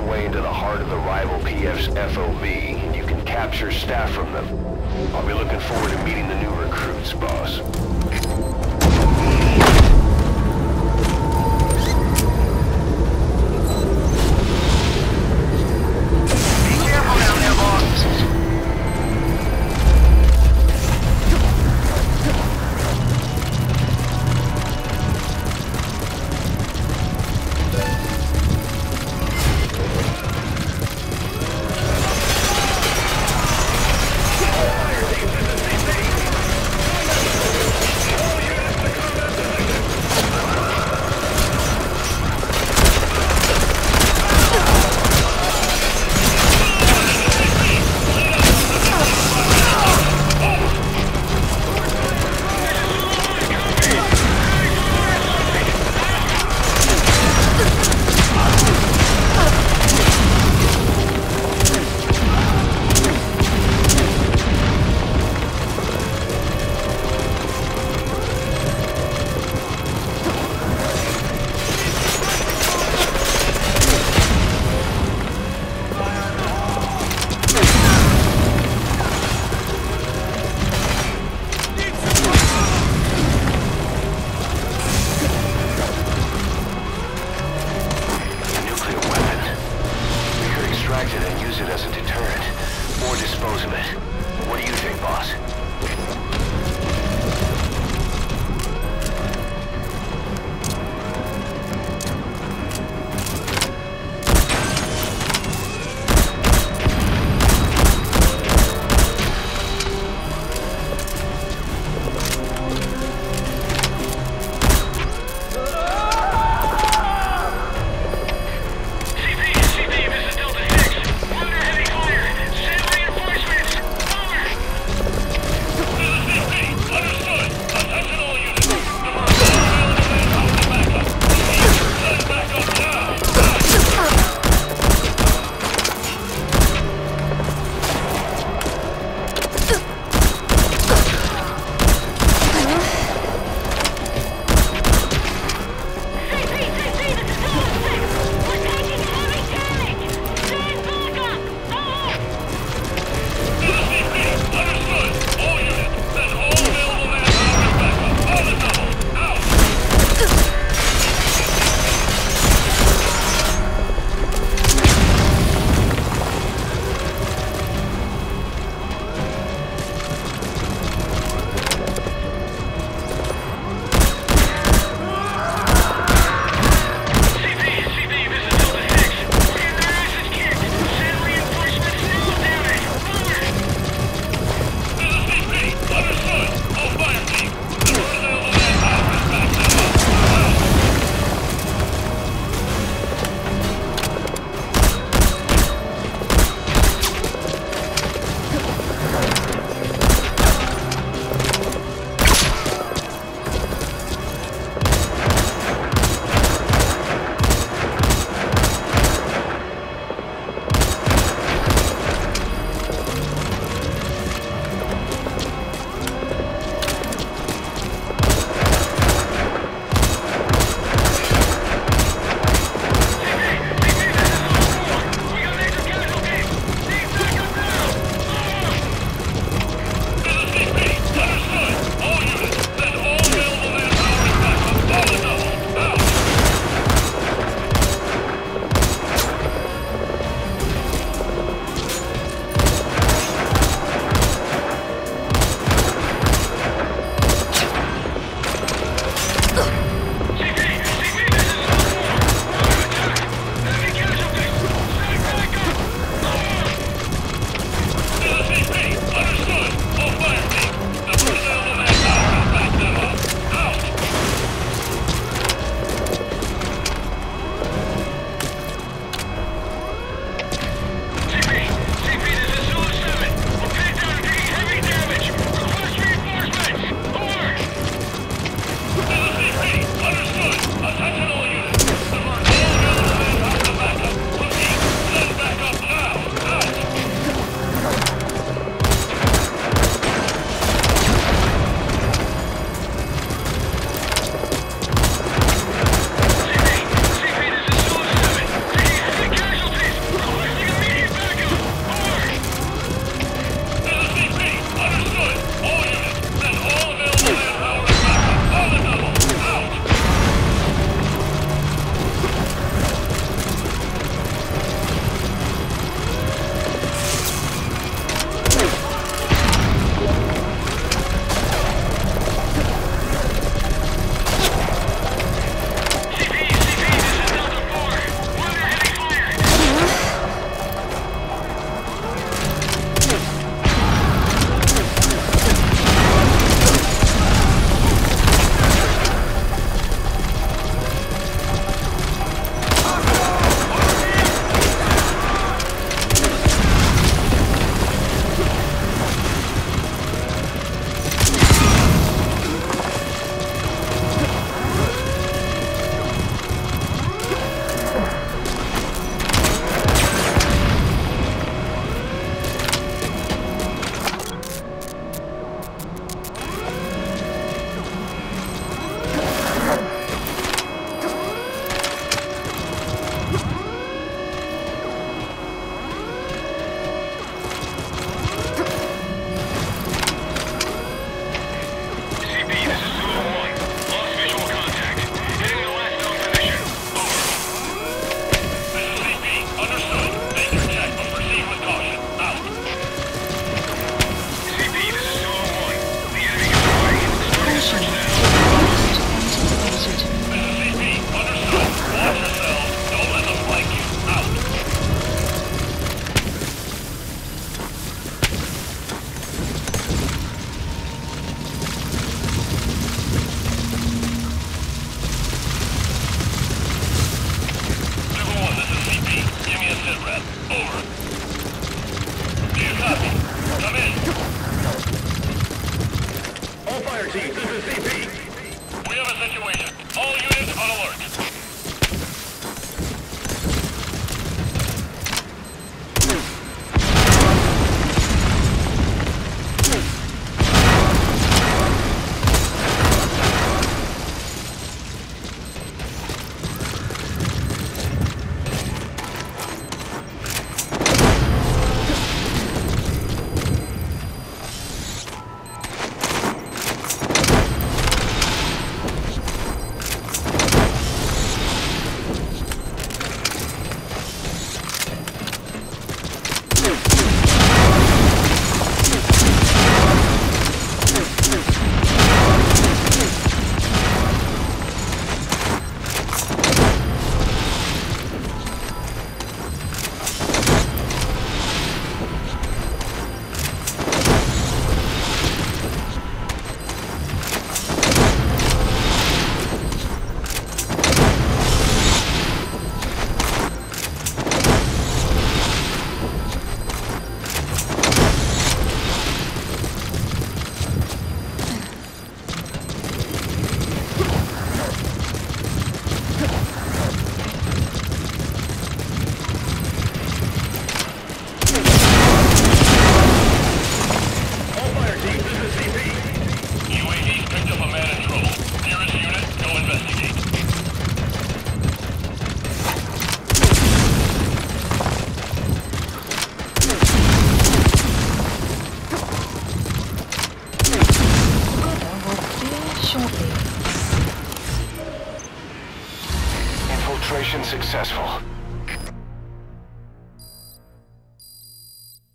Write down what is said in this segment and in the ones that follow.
way into the heart of the rival PF's and you can capture staff from them. I'll be looking forward to meeting the new recruits, boss.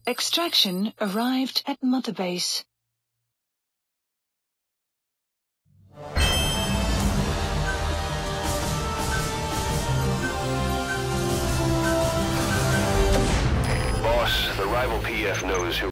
Extraction arrived at Mother Base. Boss, the rival PF knows who...